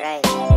right.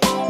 Bye.